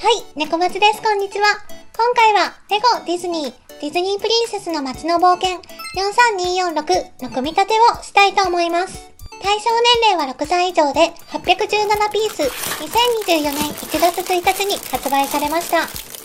はい、猫松です。こんにちは。今回は、レゴディズニー、ディズニープリンセスの街の冒険43246の組み立てをしたいと思います。対象年齢は6歳以上で817ピース、2024年1月1日に発売されました。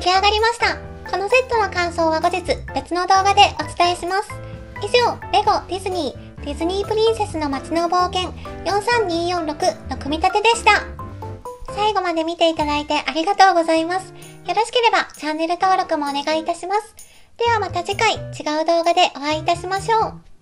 き上がりました。このセットの感想は後日別の動画でお伝えします。以上、レゴディズニー、ディズニープリンセスの街の冒険43246の組み立てでした。最後まで見ていただいてありがとうございます。よろしければチャンネル登録もお願いいたします。ではまた次回違う動画でお会いいたしましょう。